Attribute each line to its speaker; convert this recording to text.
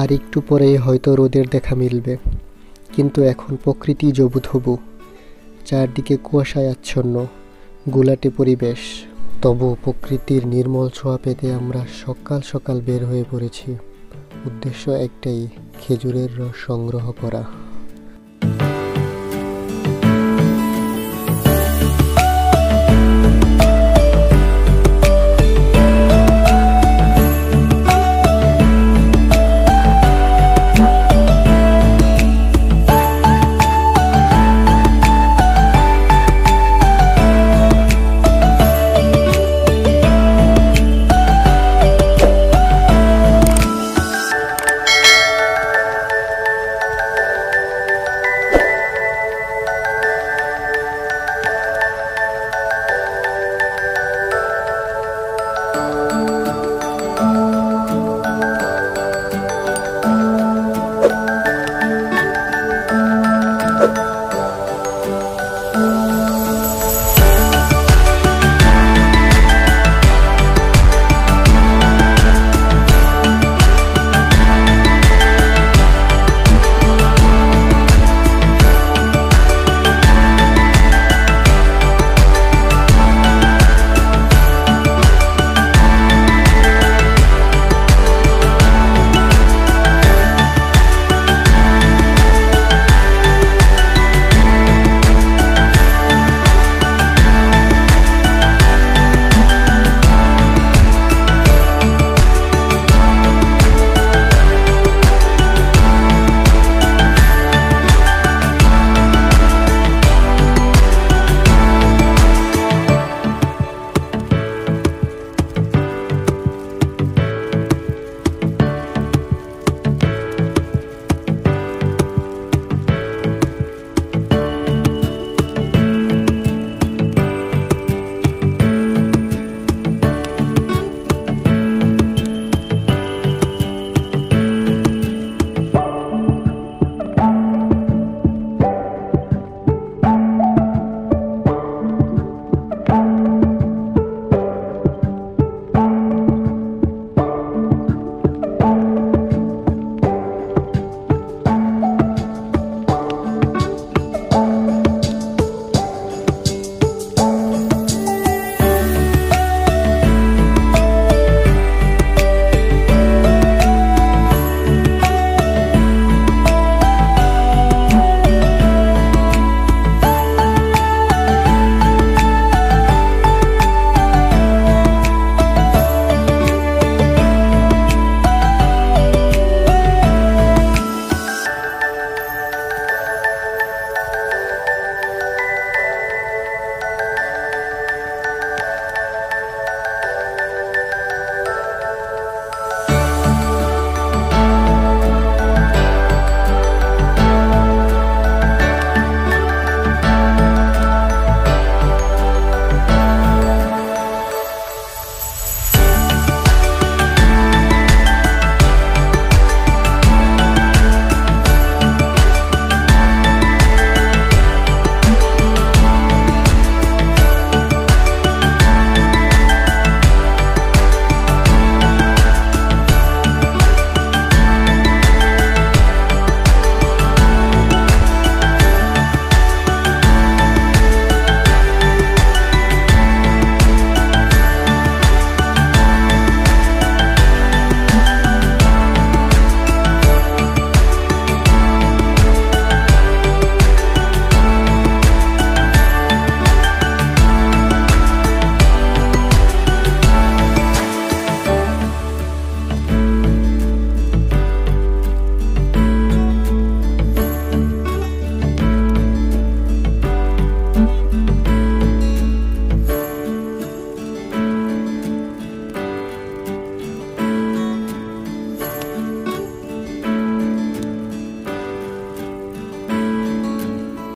Speaker 1: আর একটু পরেই হয়তো রোদের দেখা মিলবে। কিন্তু এখন প্রকৃতি জবুথবু চারদিকে কুয়াশায় আচ্ছন্ন, গোলাটে পরিবেশ। তবু প্রকৃতির নির্মল ছোঁয়া পেতে আমরা সকাল সকাল বের হয়ে পড়েছি। উদ্দেশ্য একটাই, খেজুরের রস সংগ্রহ করা।